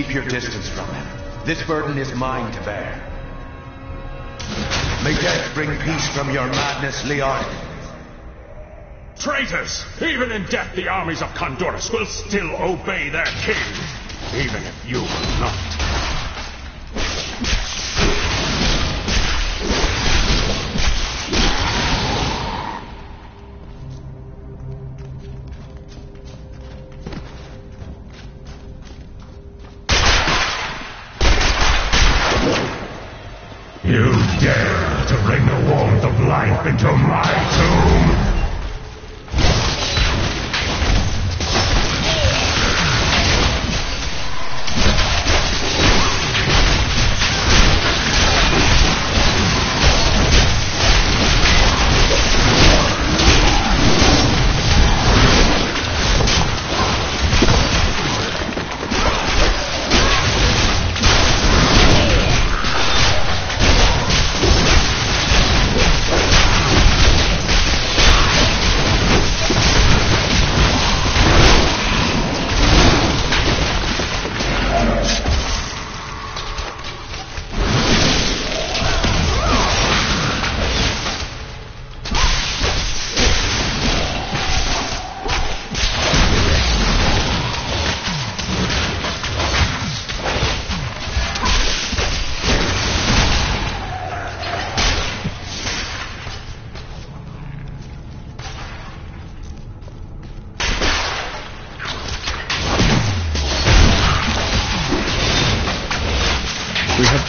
Keep your distance from him. This burden is mine to bear. May death bring peace from your madness, Leon. Traitors! Even in death, the armies of Khanduras will still obey their king, even if you will not.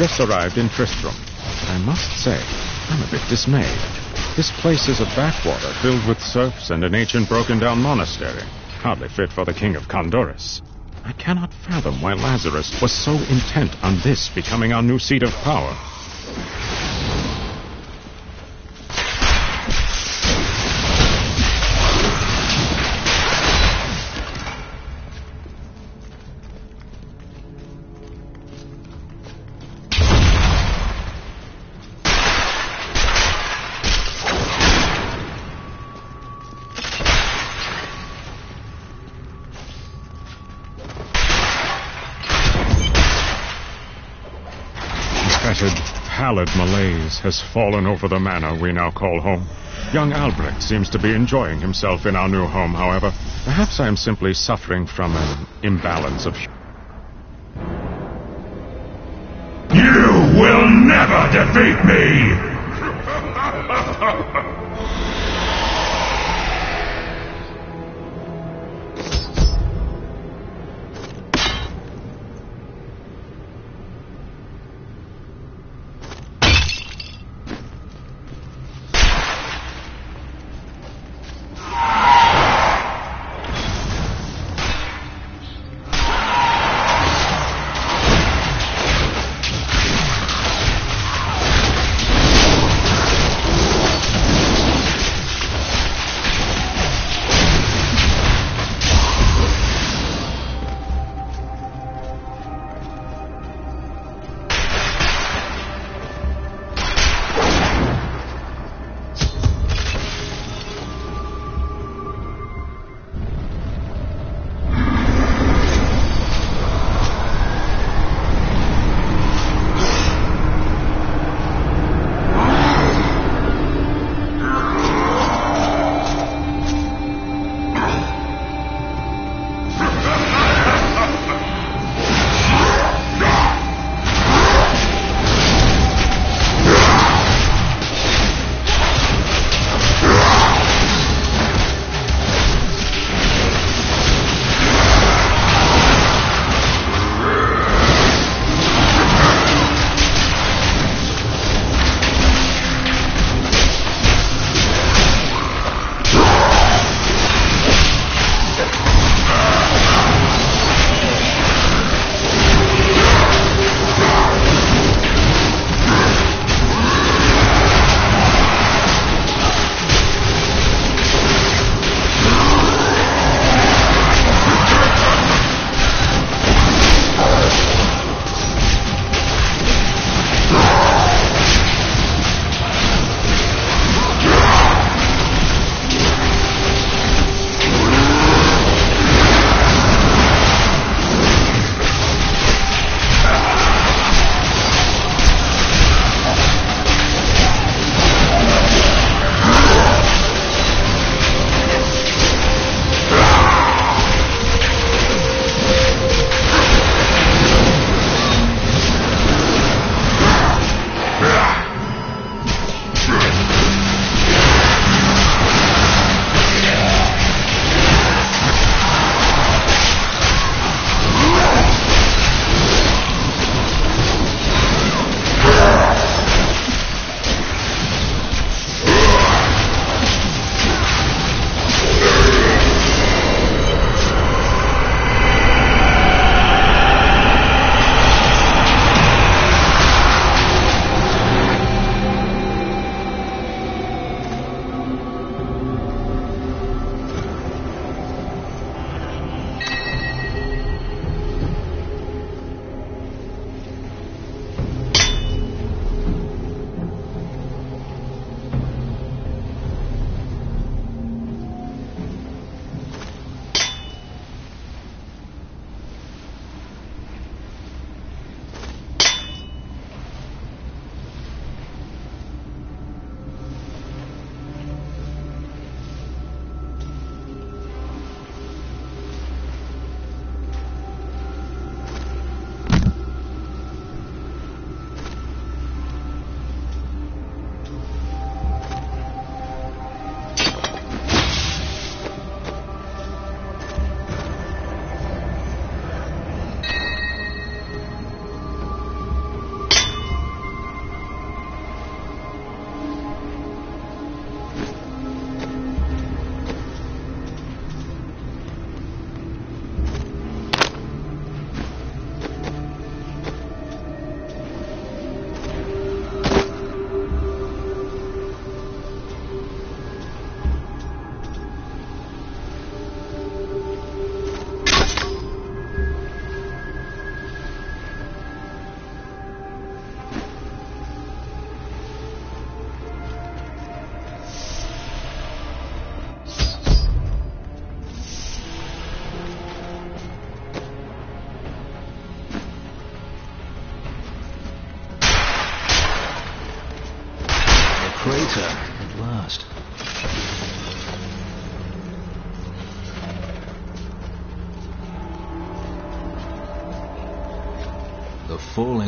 Just arrived in Tristram. I must say, I'm a bit dismayed. This place is a backwater filled with serfs and an ancient broken-down monastery, hardly fit for the king of Khanduras. I cannot fathom why Lazarus was so intent on this becoming our new seat of power. Malaise has fallen over the manor we now call home. Young Albrecht seems to be enjoying himself in our new home, however. Perhaps I am simply suffering from an imbalance of... You will never defeat me!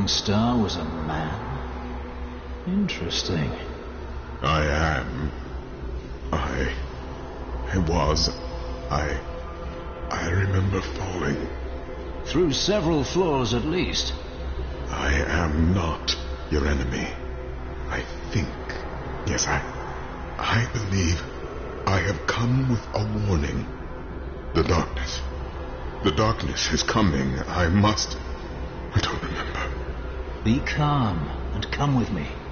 falling star was a man? Interesting. I am. I. I was. I. I remember falling. Through several floors at least. I am not your enemy. I think. Yes, I. I believe I have come with a warning. The darkness. The darkness is coming. I must. Be calm and come with me.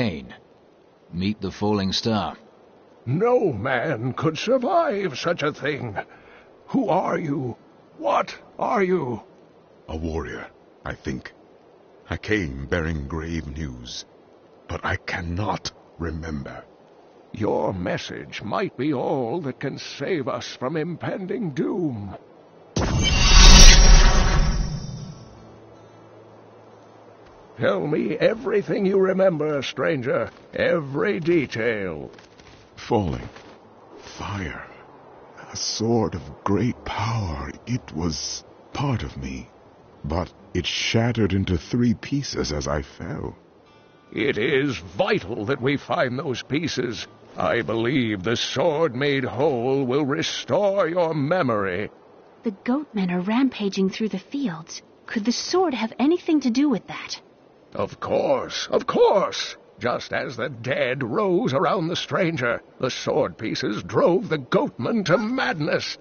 Cain. Meet the Falling Star. No man could survive such a thing. Who are you? What are you? A warrior, I think. I came bearing grave news, but I cannot remember. Your message might be all that can save us from impending doom. Tell me everything you remember, stranger. Every detail. Falling. Fire. A sword of great power. It was part of me. But it shattered into three pieces as I fell. It is vital that we find those pieces. I believe the sword made whole will restore your memory. The goatmen are rampaging through the fields. Could the sword have anything to do with that? Of course, of course. Just as the dead rose around the stranger, the sword pieces drove the goatmen to madness.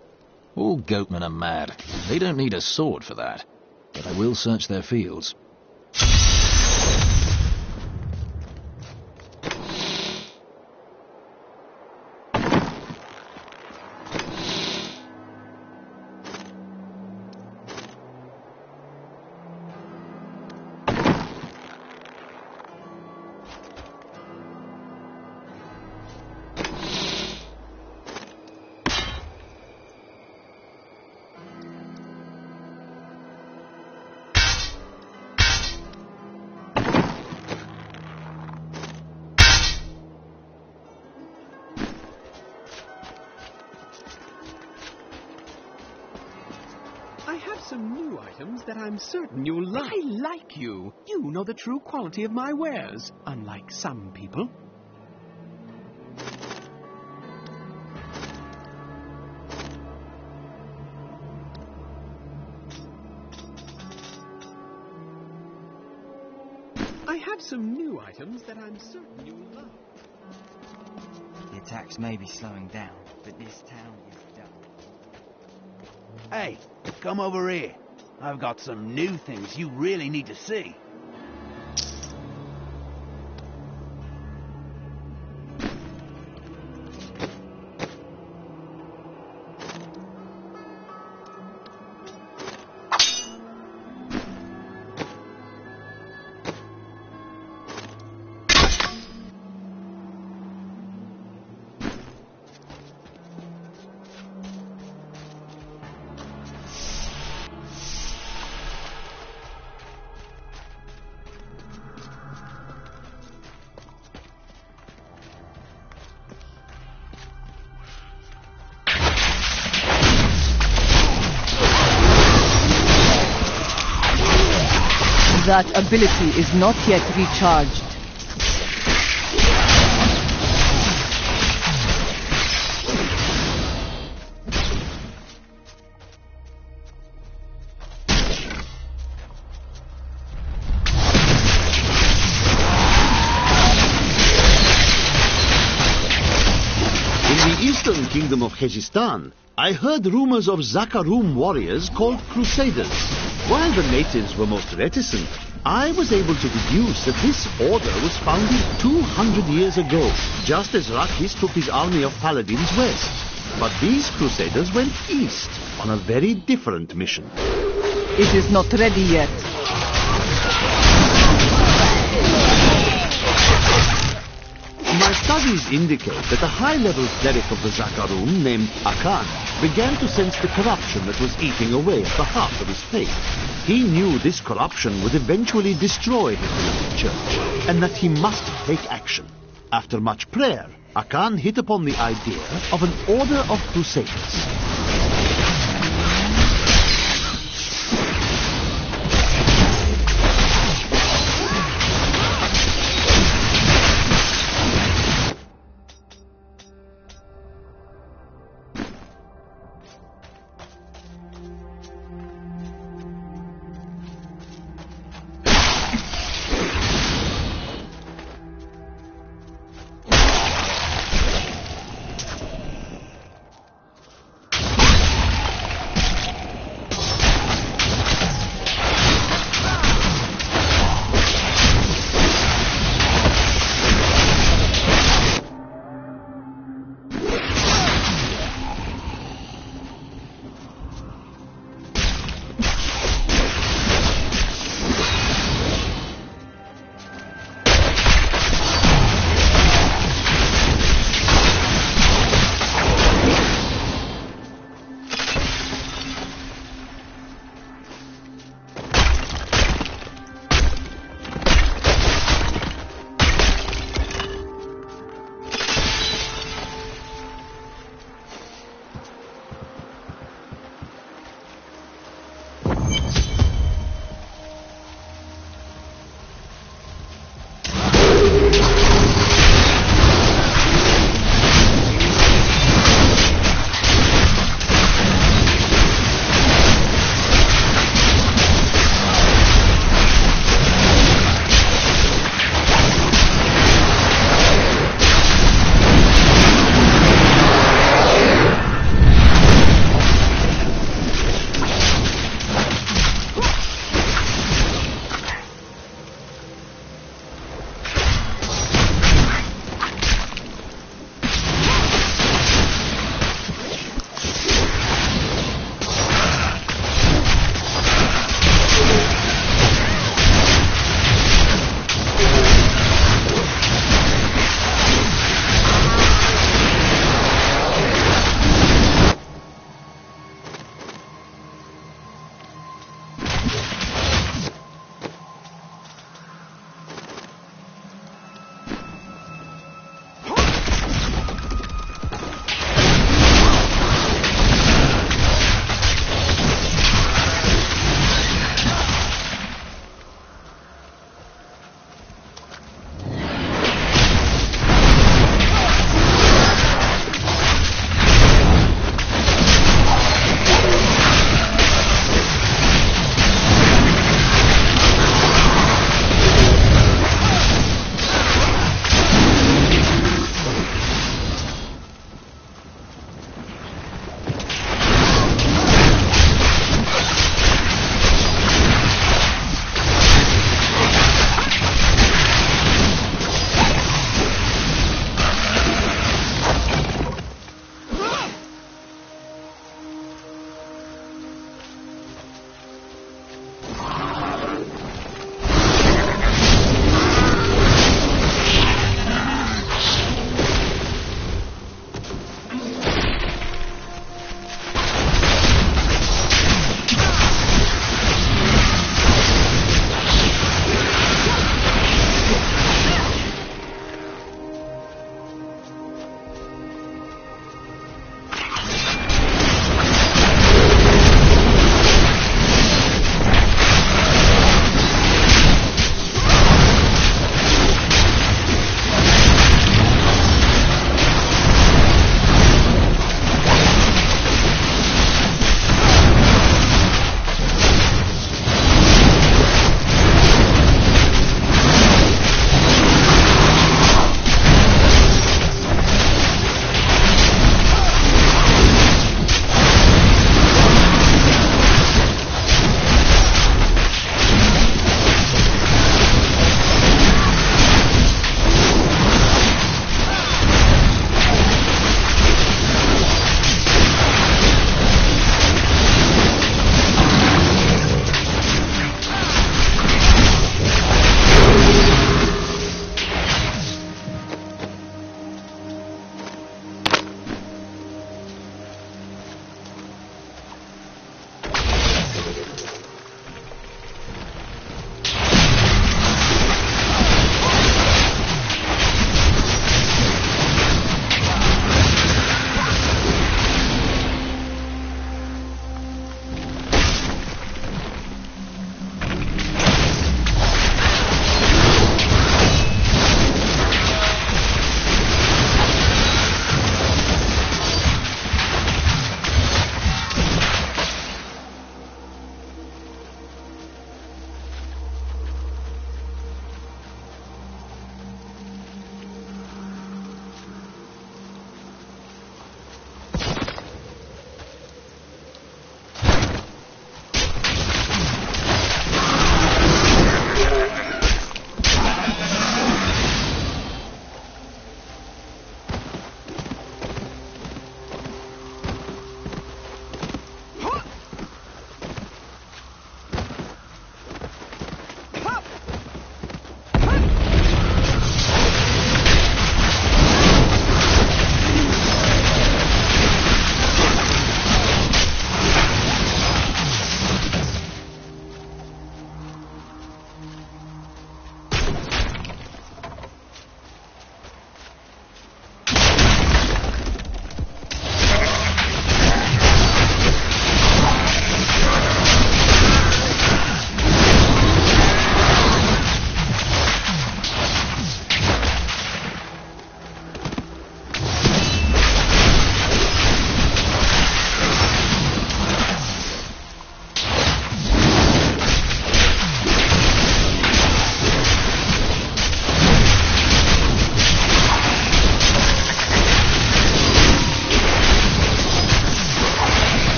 All goatmen are mad. They don't need a sword for that. But I will search their fields. Certain you'll like. I like you. You know the true quality of my wares, unlike some people. I have some new items that I'm certain you'll love. The attacks may be slowing down, but this town is done. Hey, come over here. I've got some new things you really need to see. Ability is not yet recharged. In the eastern kingdom of Kehjistan, I heard rumors of Zakarum warriors called Crusaders. While the natives were most reticent, I was able to deduce that this order was founded 200 years ago, just as Rakkis took his army of paladins west. But these Crusaders went east on a very different mission. It is not ready yet. My studies indicate that a high-level cleric of the Zakarum named Akkhan began to sense the corruption that was eating away at the heart of his faith. He knew this corruption would eventually destroy his beloved church, and that he must take action. After much prayer, Akkhan hit upon the idea of an order of crusaders.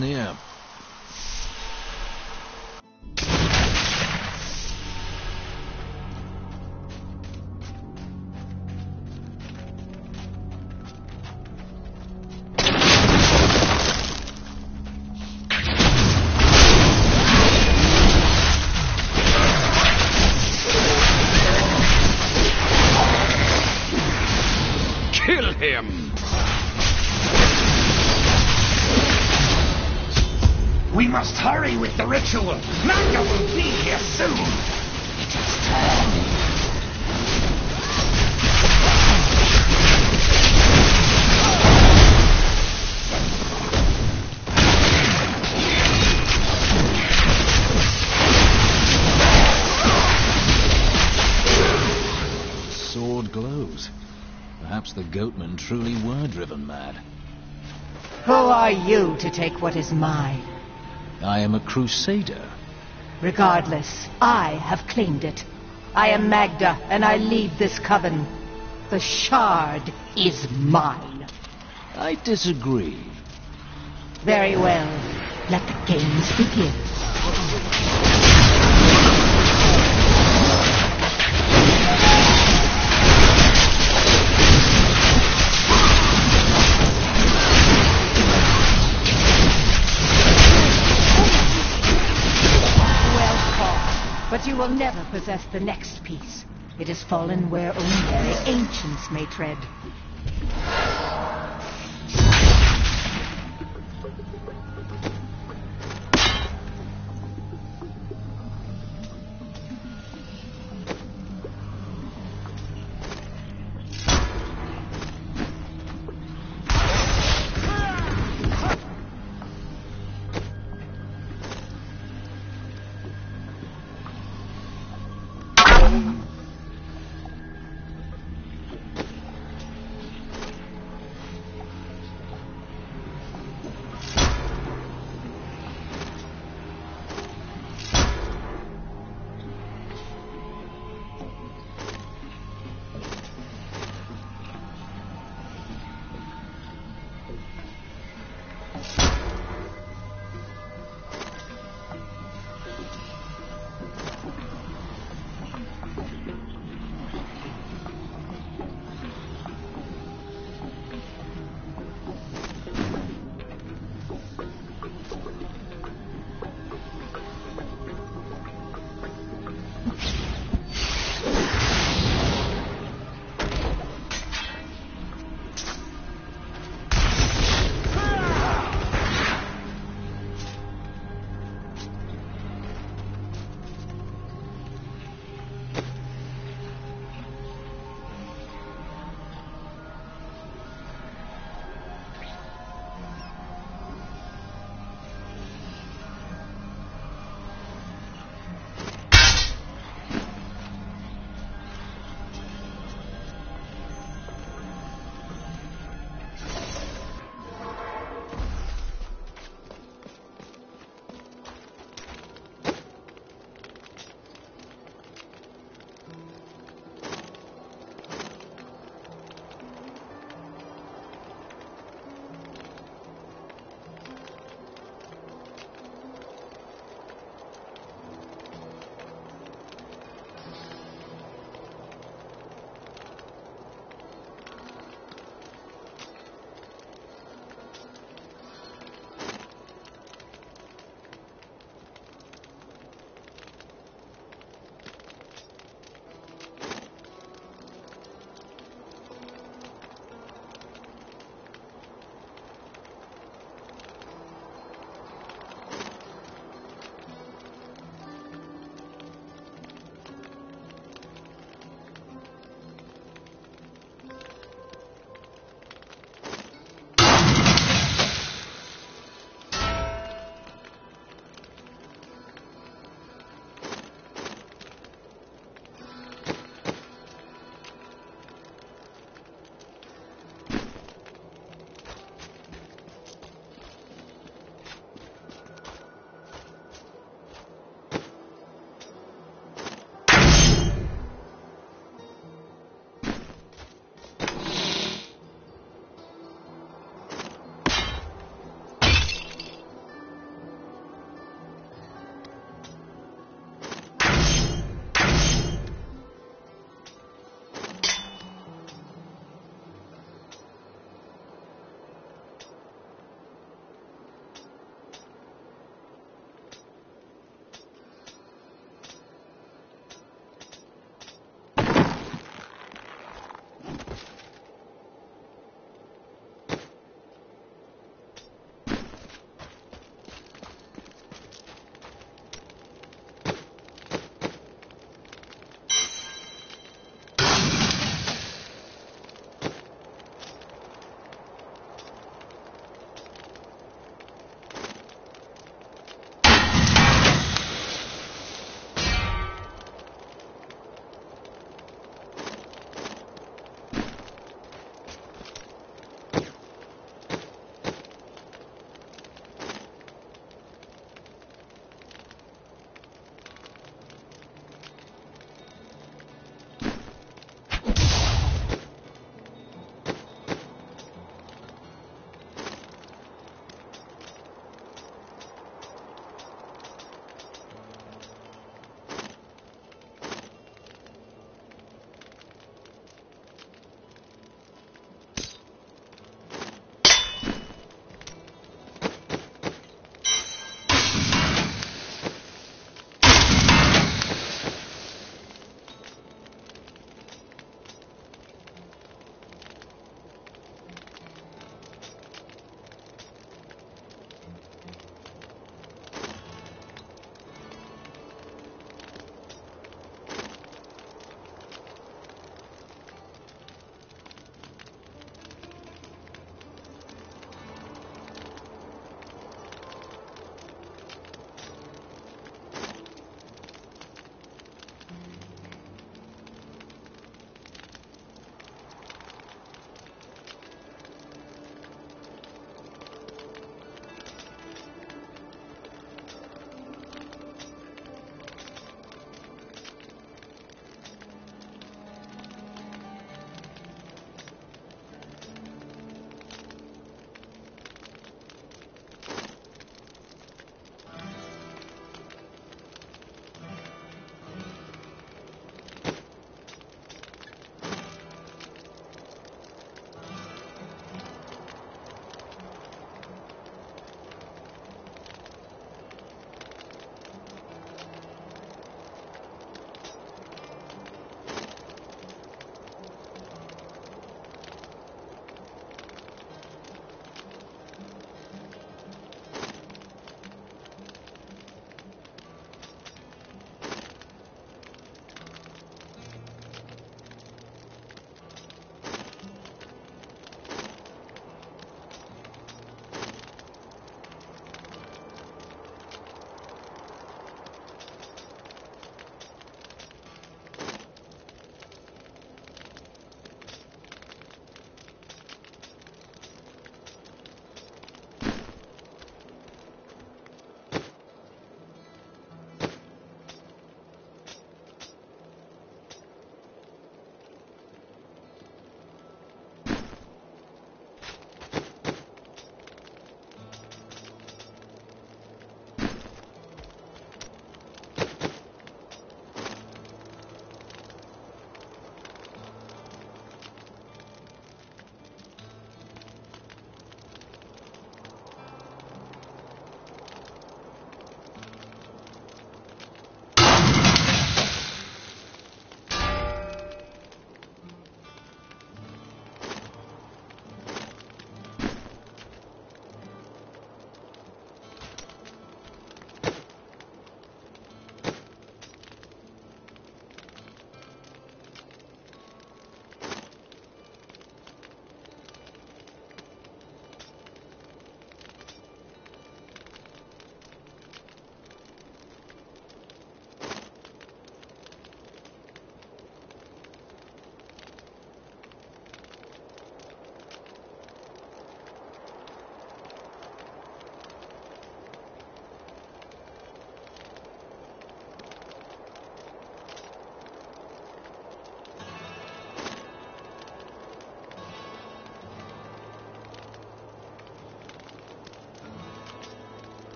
Near. Must hurry with the ritual. Magda will be here soon. It is time. Sword glows. Perhaps the goatmen truly were driven mad. Who are you to take what is mine? I am a crusader. Regardless, I have claimed it. I am Magda, and I lead this coven. The shard is mine. I disagree. Very well. Let the games begin. But you will never possess the next piece. It has fallen where only the ancients may tread.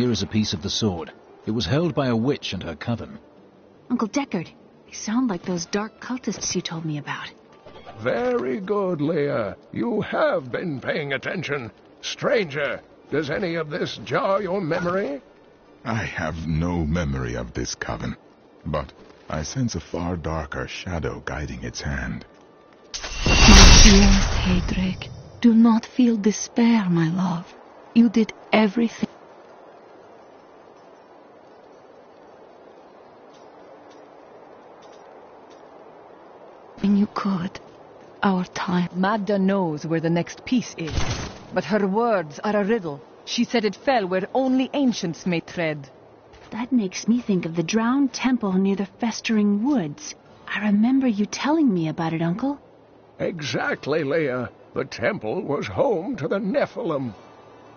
Here is a piece of the sword. It was held by a witch and her coven. Uncle Deckard, they sound like those dark cultists you told me about. Very good, Leah. You have been paying attention. Stranger, does any of this jar your memory? I have no memory of this coven, but I sense a far darker shadow guiding its hand. My dear Cedric, do not feel despair, my love. You did everything. And you could. Our time. Maghda knows where the next piece is, but her words are a riddle. She said it fell where only ancients may tread. That makes me think of the drowned temple near the festering woods. I remember you telling me about it, Uncle. Exactly, Leah. The temple was home to the Nephalem.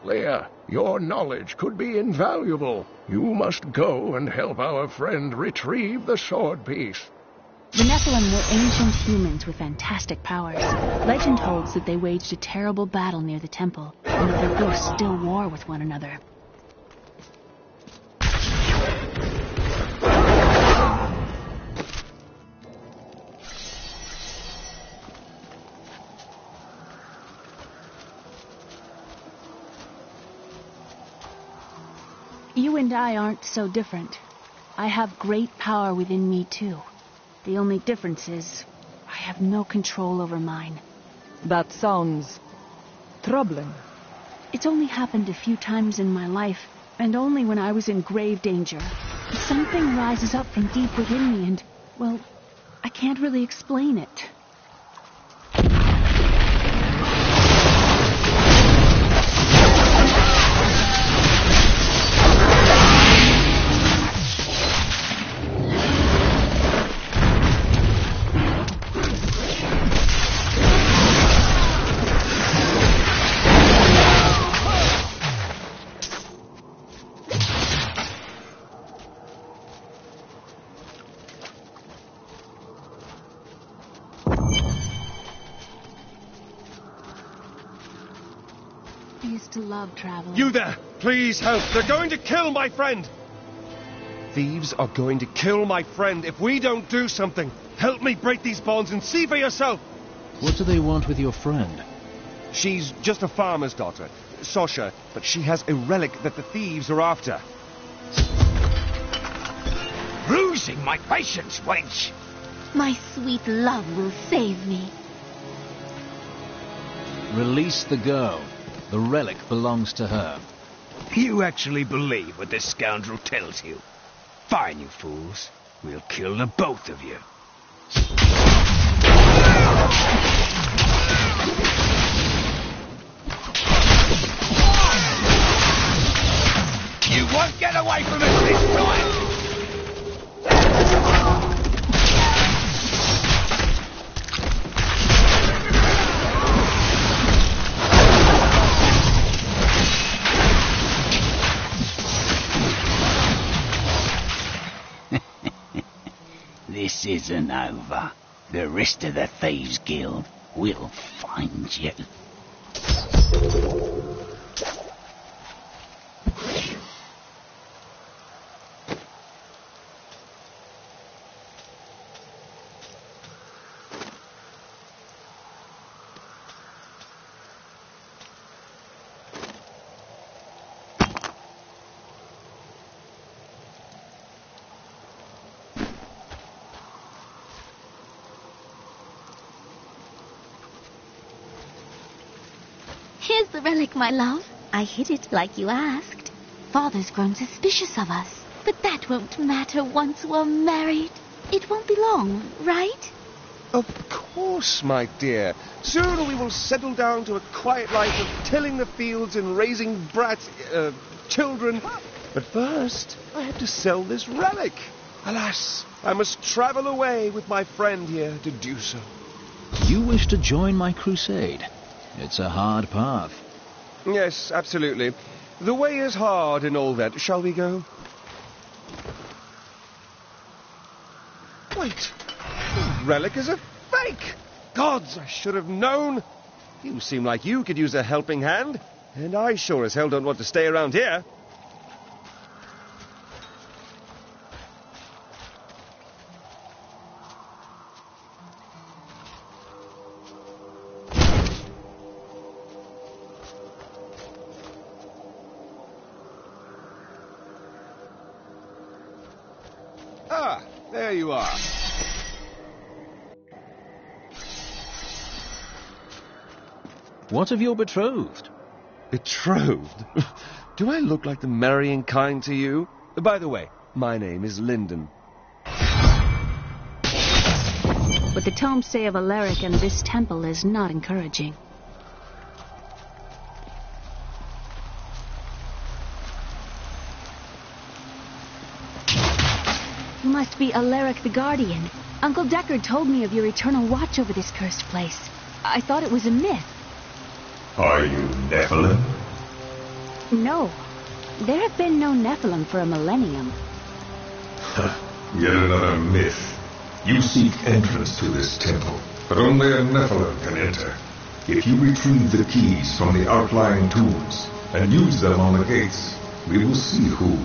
Leah, your knowledge could be invaluable. You must go and help our friend retrieve the sword piece. The Nephalem were ancient humans with fantastic powers. Legend holds that they waged a terrible battle near the temple, and that their ghosts still war with one another. You and I aren't so different. I have great power within me, too. The only difference is, I have no control over mine. That sounds... troubling. It's only happened a few times in my life, and only when I was in grave danger. Something rises up from deep within me and, well, I can't really explain it. Love traveling. You there! Please help! They're going to kill my friend! Thieves are going to kill my friend if we don't do something. Help me break these bonds and see for yourself! What do they want with your friend? She's just a farmer's daughter, Sasha, but she has a relic that the thieves are after. Losing my patience, wench! My sweet love will save me. Release the girl. The relic belongs to her. You actually believe what this scoundrel tells you? Fine, you fools. We'll kill the both of you. You won't get away from us this time! This isn't over. The rest of the Thieves Guild will find you. Here's the relic, my love. I hid it like you asked. Father's grown suspicious of us. But that won't matter once we're married. It won't be long, right? Of course, my dear. Soon we will settle down to a quiet life of tilling the fields and raising brats, uh, children. But first, I have to sell this relic. Alas, I must travel away with my friend here to do so. You wish to join my crusade? It's a hard path. Yes, absolutely. The way is hard and all that. Shall we go? Wait. The relic is a fake. Gods, I should have known. You seem like you could use a helping hand. And I sure as hell don't want to stay around here. What of your betrothed? Betrothed? Do I look like the marrying kind to you? By the way, my name is Lyndon. What the tomes say of Alaric and this temple is not encouraging. You must be Alaric the Guardian. Uncle Deckard told me of your eternal watch over this cursed place. I thought it was a myth. Are you Nephalem? No. There have been no Nephalem for a millennium. Yet another myth. You seek entrance to this temple, but only a Nephalem can enter. If you retrieve the keys from the outlying tombs and use them on the gates, we will see who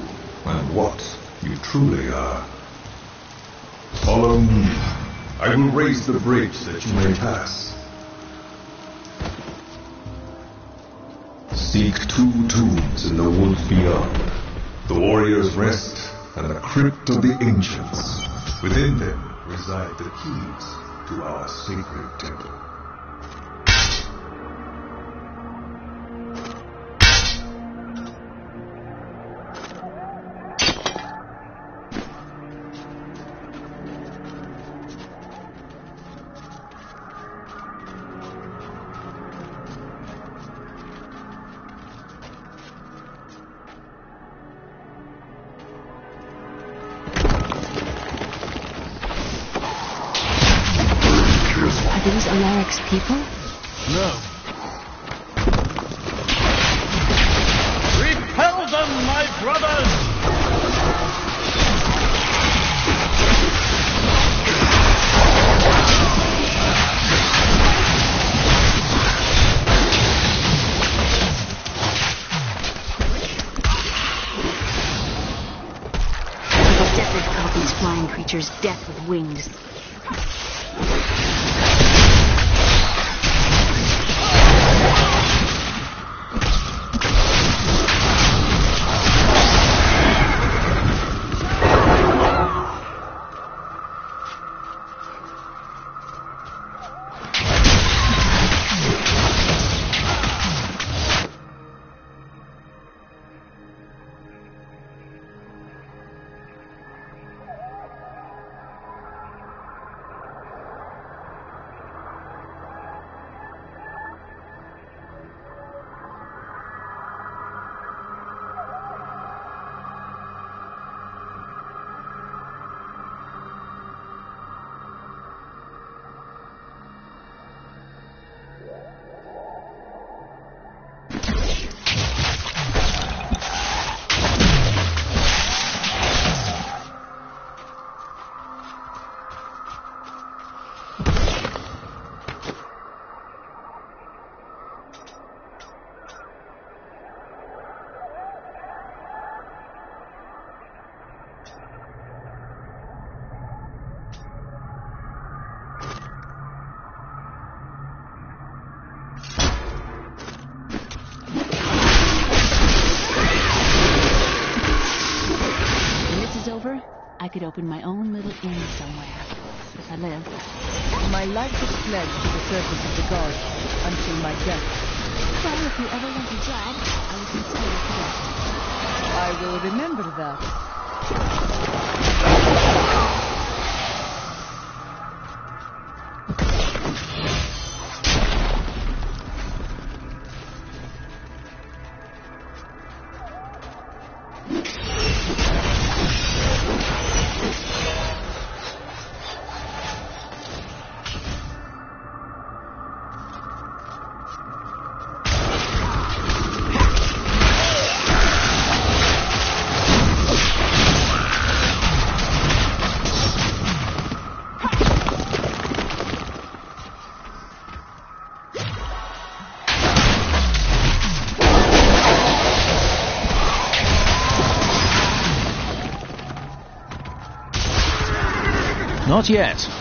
and what you truly are. Follow me. I will raise the bridge that you may pass. Seek two tombs in the woods beyond. The warrior's rest and the crypt of the ancients. Within them reside the keys to our sacred temple. Open my own Not yet.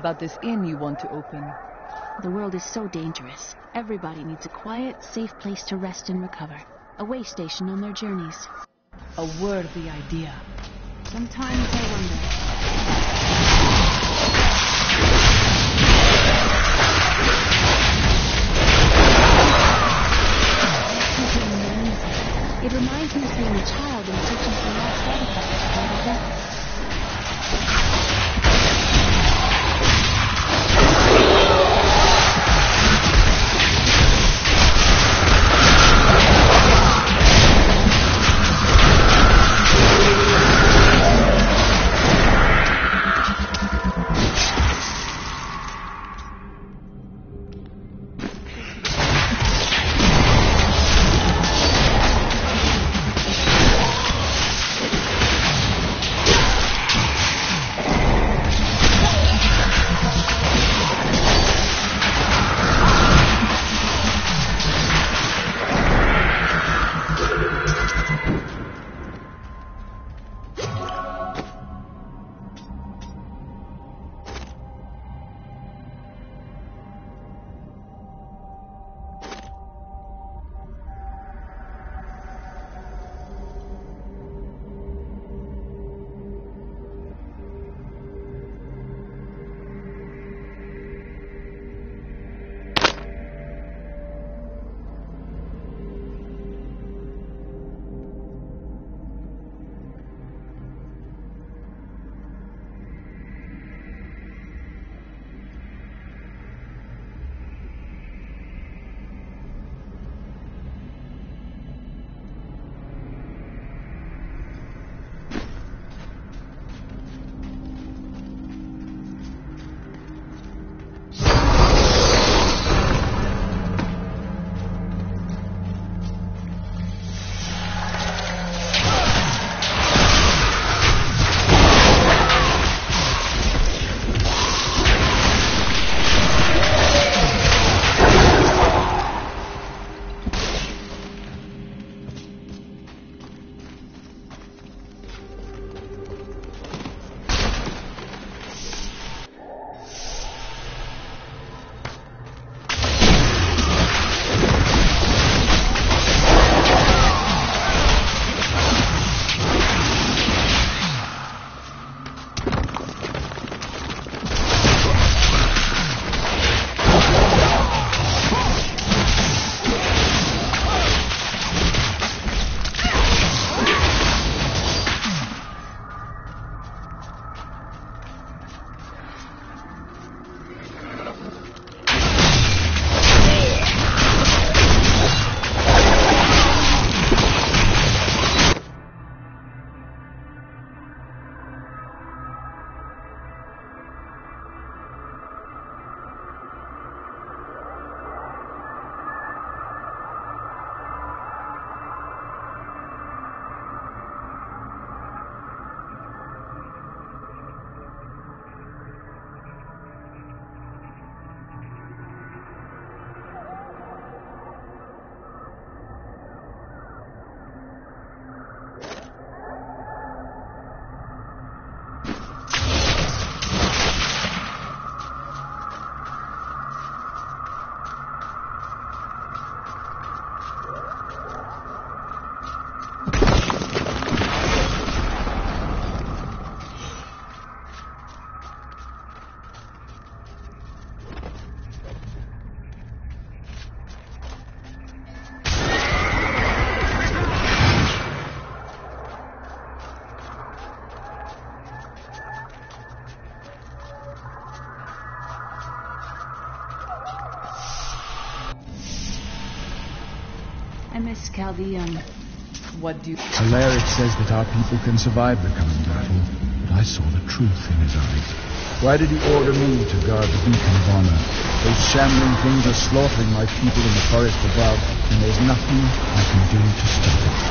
About this inn you want to open. The world is so dangerous. Everybody needs a quiet, safe place to rest and recover. A way station on their journeys. A worthy idea. Sometimes I wonder. It reminds me of being a child miss um, Chaldean. What do you... Alaric says that our people can survive the coming battle, but I saw the truth in his eyes. Why did he order me to guard the beacon of honor? Those shambling things are slaughtering my people in the forest above, and there's nothing I can do to stop it.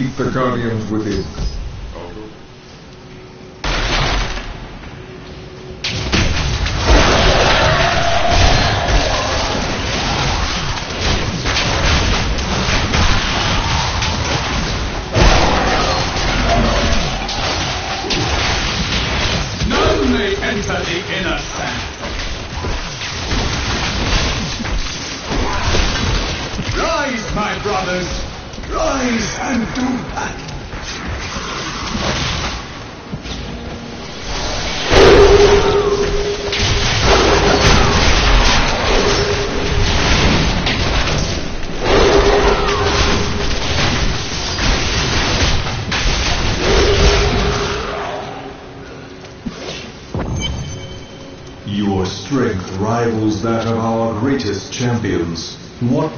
Defeat the Guardians within.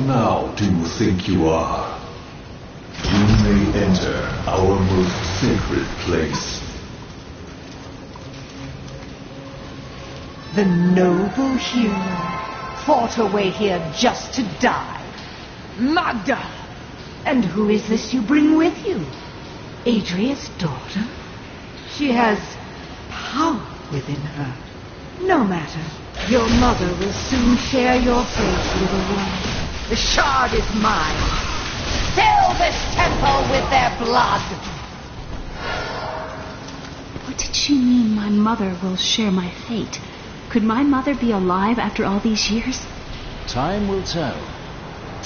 Now do you think you are? You may enter our most sacred place. The noble hero fought her way here just to die. Maghda! And who is this you bring with you? Adria's daughter? She has power within her. No matter. Your mother will soon share your fate, little one. The shard is mine. Fill this temple with their blood! What did she mean my mother will share my fate? Could my mother be alive after all these years? Time will tell.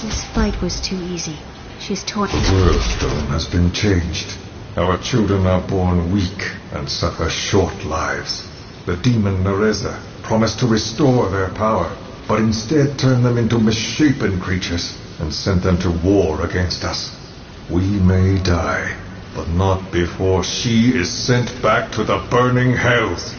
This fight was too easy. She's torn. The world stone has been changed. Our children are born weak and suffer short lives. The demon Nereza promised to restore their power, but instead turned them into misshapen creatures and sent them to war against us. We may die, but not before she is sent back to the burning hells.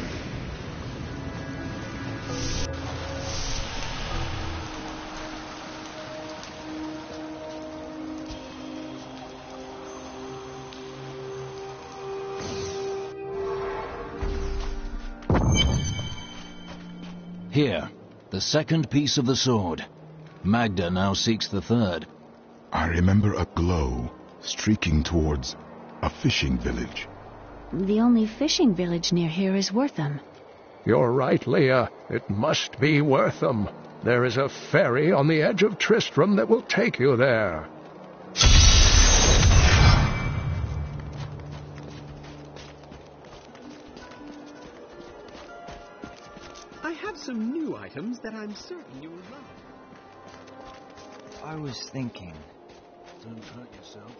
Here, the second piece of the sword. Maghda now seeks the third. I remember a glow streaking towards a fishing village. The only fishing village near here is Wortham. You're right, Leah. It must be Wortham. There is a ferry on the edge of Tristram that will take you there. Items that I'm certain you'll love. I was thinking. Don't hurt yourself.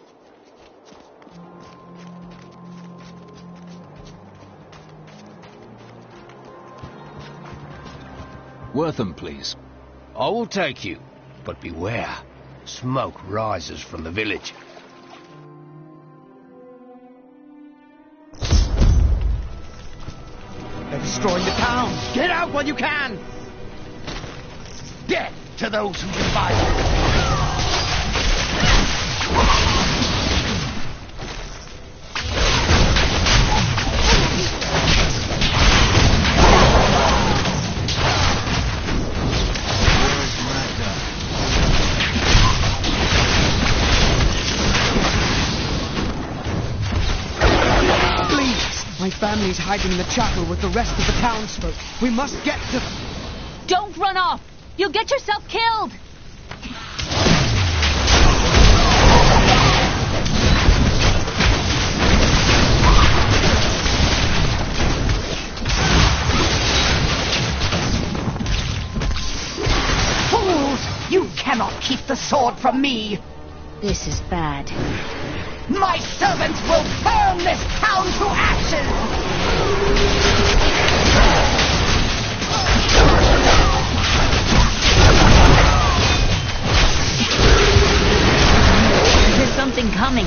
Wortham, please. I will take you, but beware. Smoke rises from the village. They're destroying the town! Get out while you can! Death to those who defy it! Please! My family's hiding in the chapel with the rest of the townsfolk. We must get to... Don't run off! You'll get yourself killed! Fools! You cannot keep the sword from me! This is bad. My servants will burn this town to ashes! Something coming.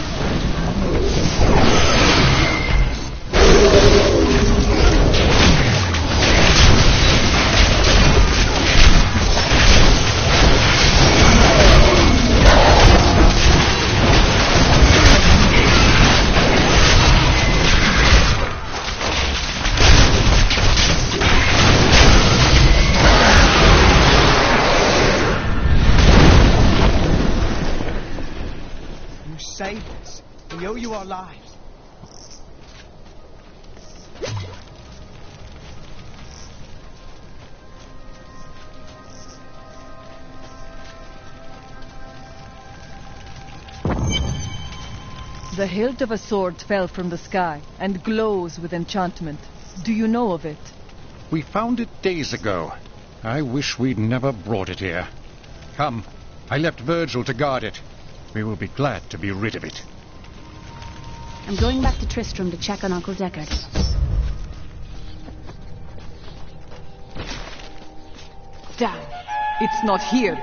Hilt of a sword fell from the sky and glows with enchantment. Do you know of it? We found it days ago. I wish we'd never brought it here. Come, I left Virgil to guard it. We will be glad to be rid of it. I'm going back to Tristram to check on Uncle Deckard. Damn, it's not here.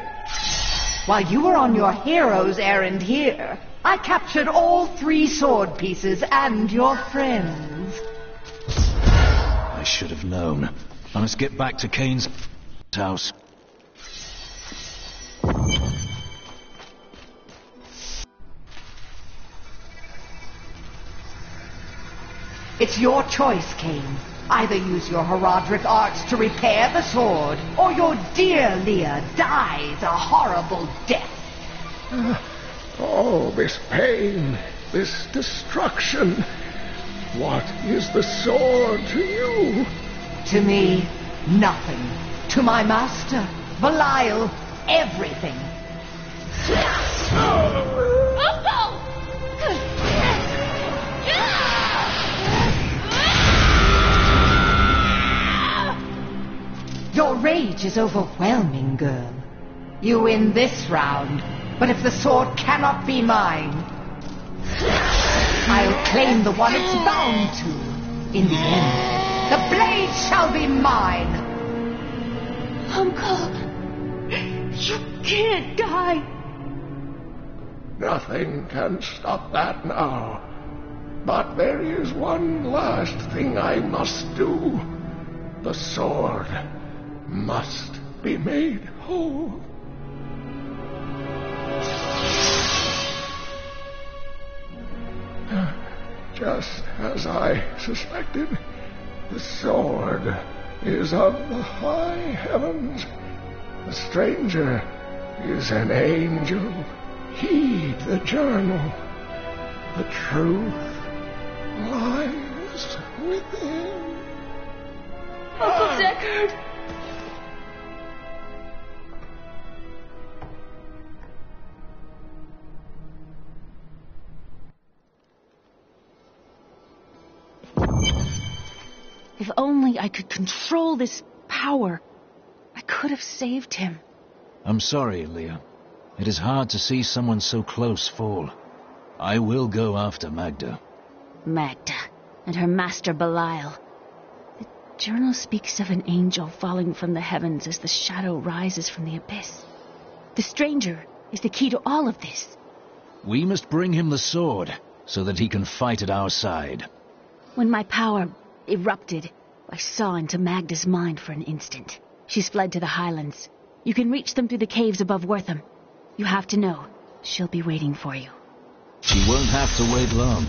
While you were on your hero's errand here, I captured all three sword pieces and your friends. I should have known. I must get back to Cain's house. It's your choice, Kane. Either use your Horadric arts to repair the sword, or your dear Leah dies a horrible death. Oh, this pain, this destruction. What is the sword to you? To me, nothing. To my master, Belial, everything. Your rage is overwhelming, girl. You win this round, but if the sword cannot be mine, I'll claim the one it's bound to. In the end, the blade shall be mine. Uncle, you can't die. Nothing can stop that now. But there is one last thing I must do. The sword must be made whole. Just as I suspected, the sword is of the high heavens. The stranger is an angel. Heed the journal. The truth lies within. Uncle Deckard! If only I could control this power, I could have saved him. I'm sorry, Leah. It is hard to see someone so close fall. I will go after Maghda. Maghda and her master Belial. The journal speaks of an angel falling from the heavens as the shadow rises from the abyss. The stranger is the key to all of this. We must bring him the sword, so that he can fight at our side. When my power erupted, I saw into Maghda's mind for an instant. She's fled to the highlands. You can reach them through the caves above Wortham. You have to know, she'll be waiting for you. She won't have to wait long.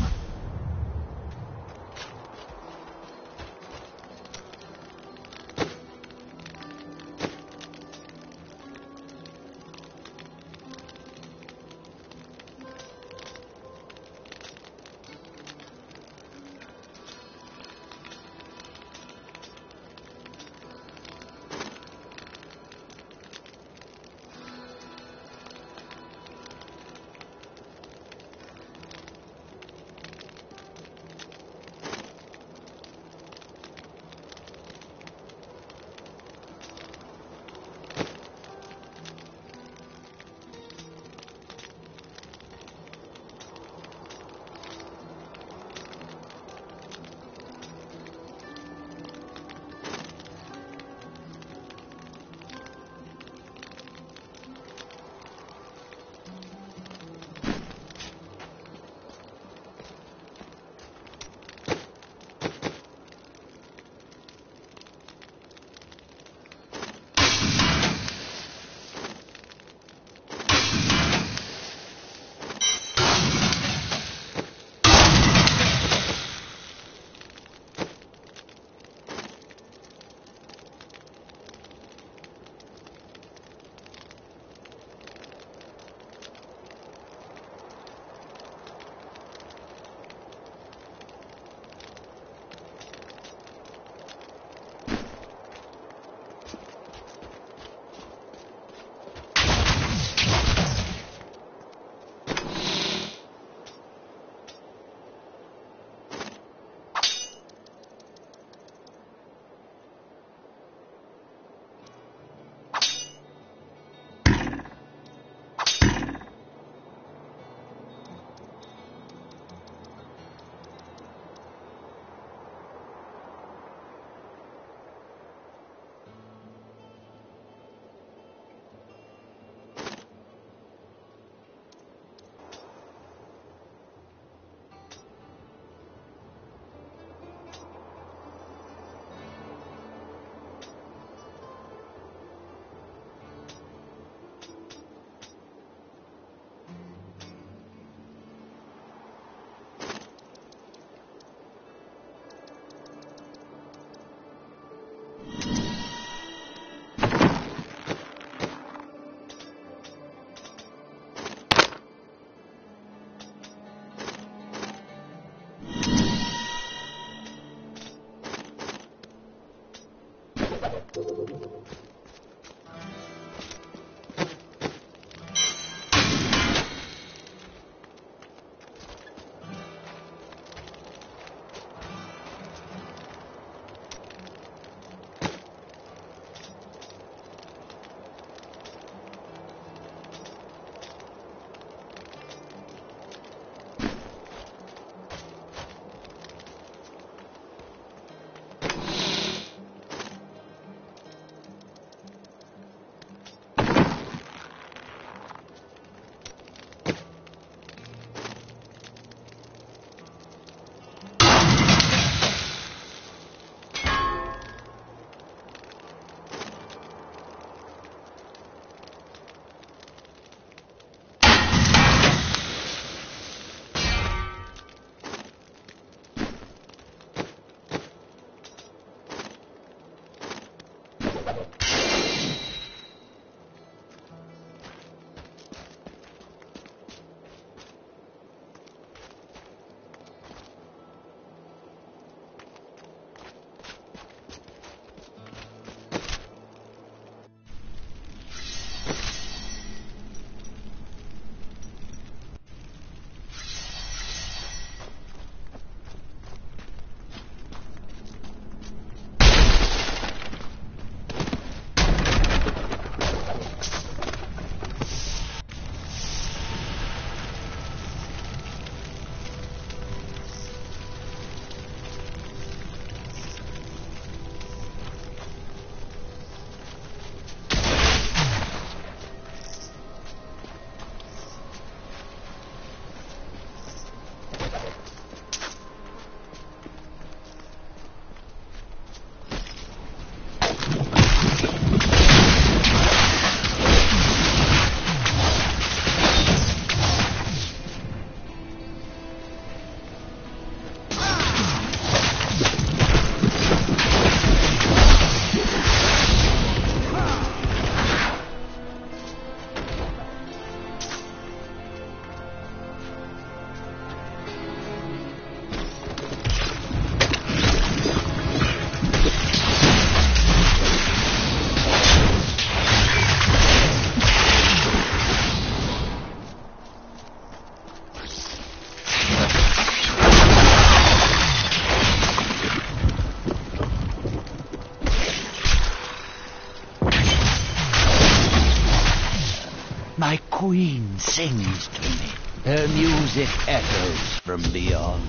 Queen sings to me. Her music echoes from beyond.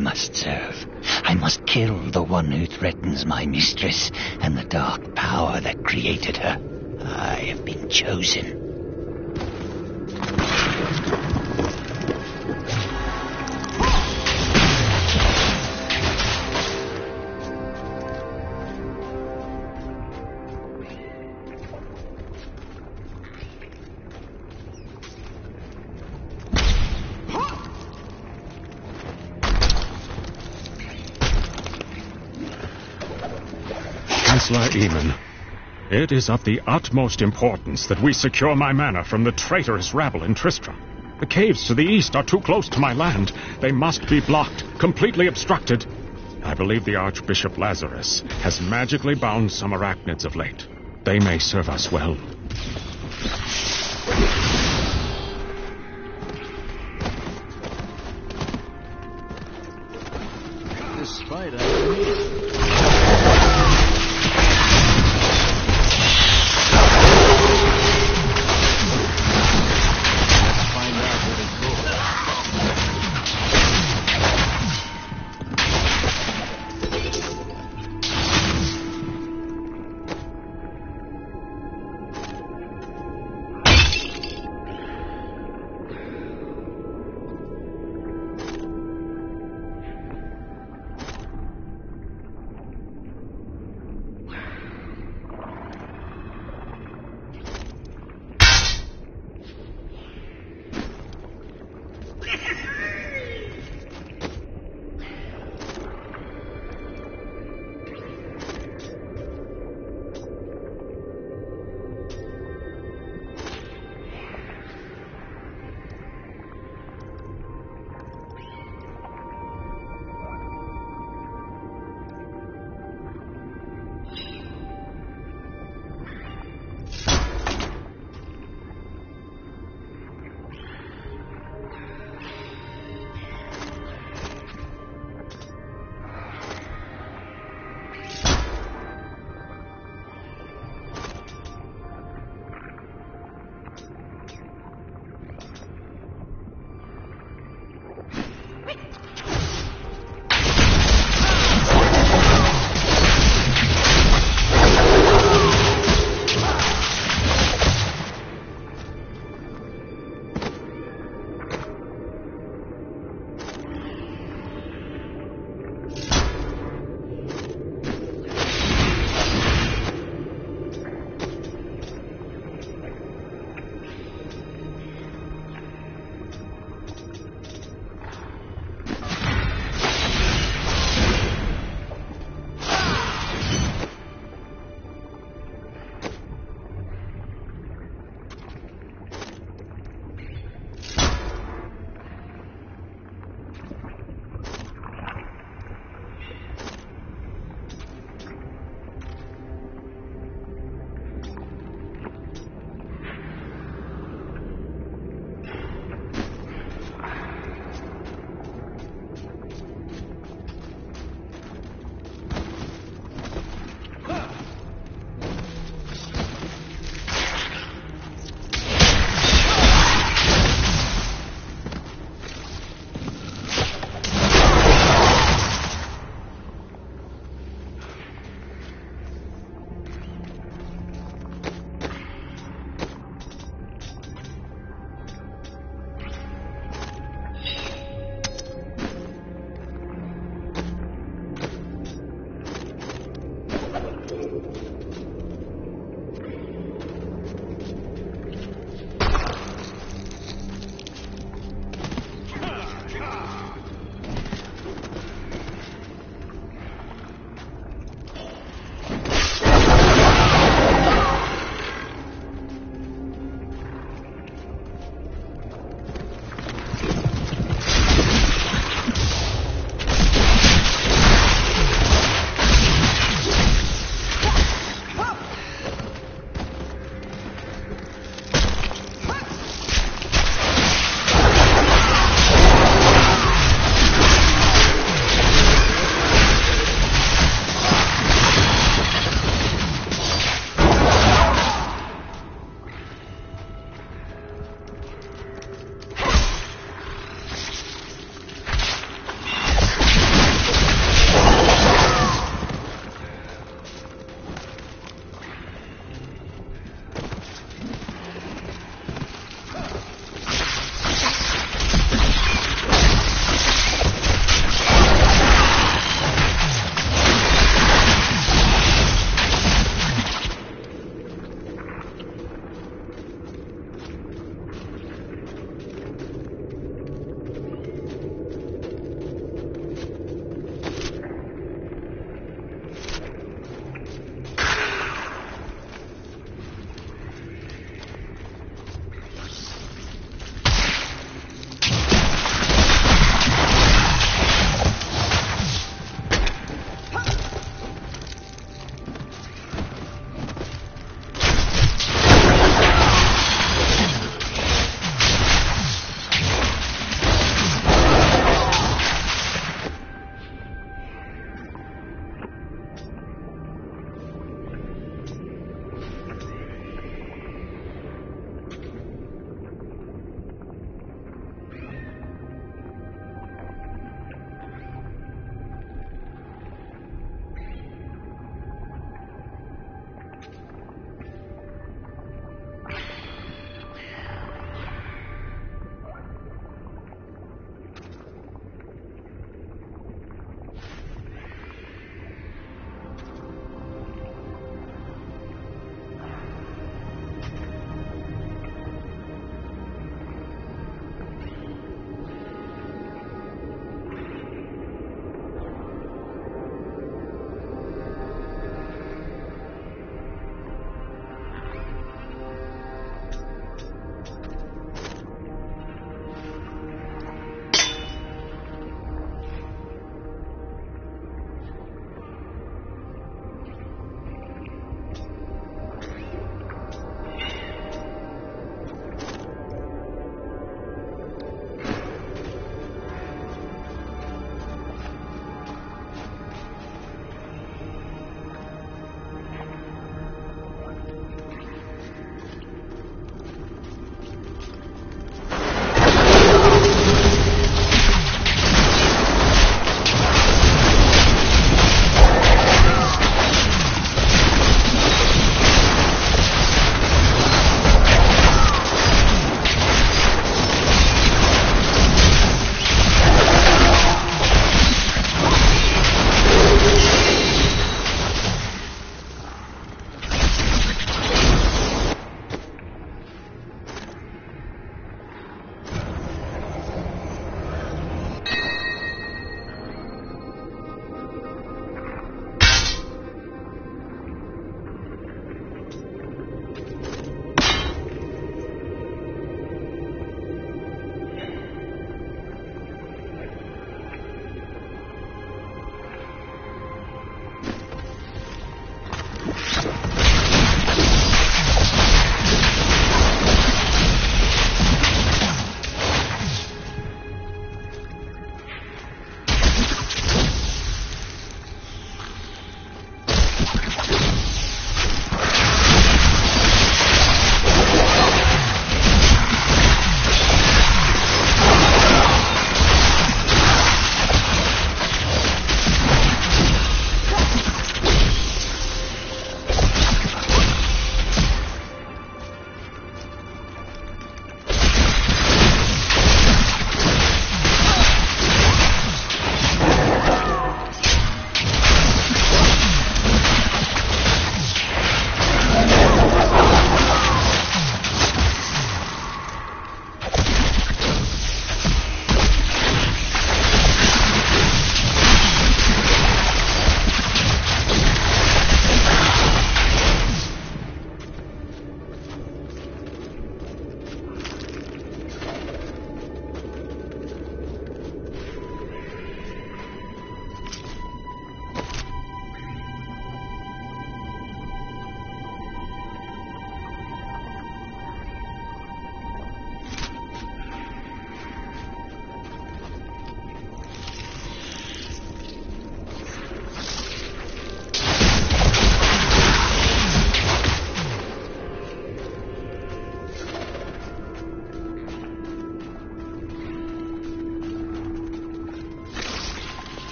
Must serve. I must kill the one who threatens my mistress and the dark power that created her. I have been chosen. Chancellor Eamon, it is of the utmost importance that we secure my manor from the traitorous rabble in Tristram. The caves to the east are too close to my land. They must be blocked, completely obstructed. I believe the Archbishop Lazarus has magically bound some arachnids of late. They may serve us well.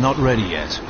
Not ready yet.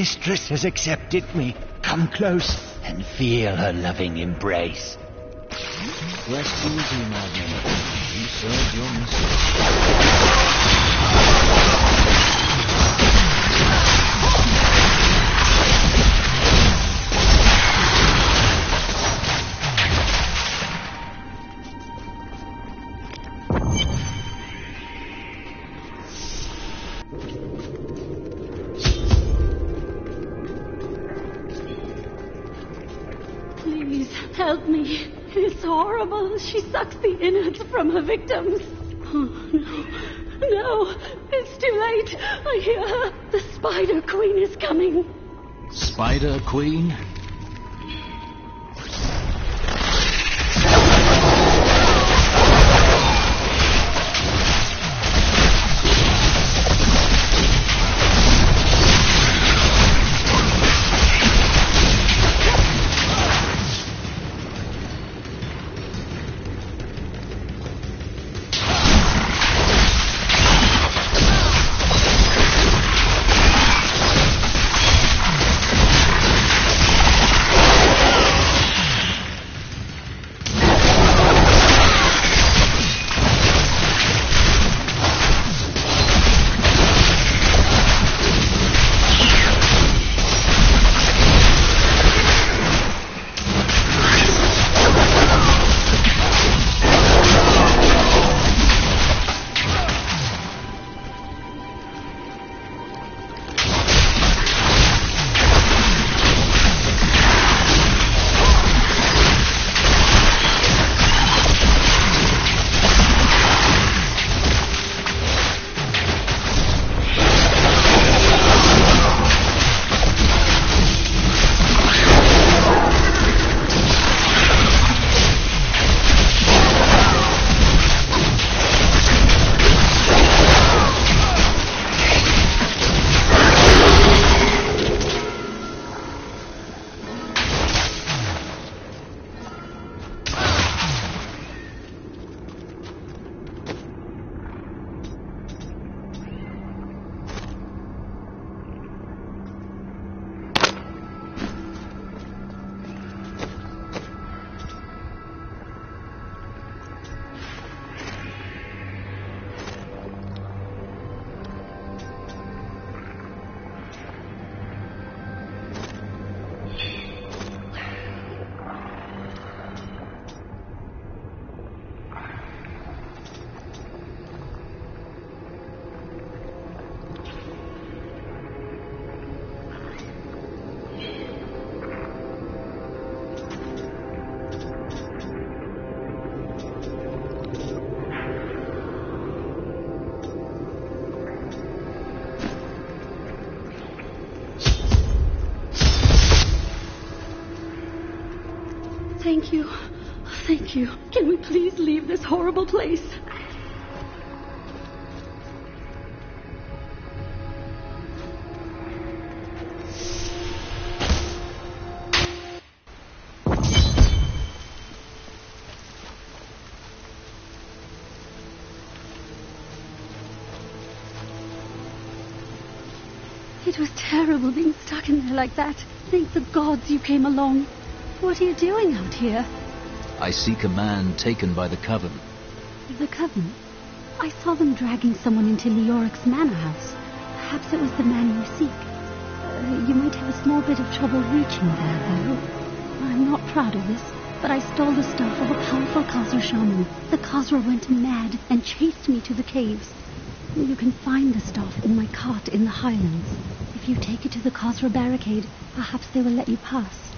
Mistress has accepted me. Come close and feel her loving embrace. Easy, Magnum. You served your mistress. She sucks the innards from her victims. Oh, no. No, it's too late. I hear her. The Spider Queen is coming. Spider Queen? Like that. Thank the gods you came along. What are you doing out here? I seek a man taken by the Coven. The Coven? I saw them dragging someone into Leoric's manor house. Perhaps it was the man you seek. Uh, you might have a small bit of trouble reaching there, though. I'm not proud of this, but I stole the staff of a powerful Khazra shaman. The Khazra went mad and chased me to the caves. You can find the staff in my cart in the highlands. If you take it to the Khazra barricade, perhaps they will let you pass.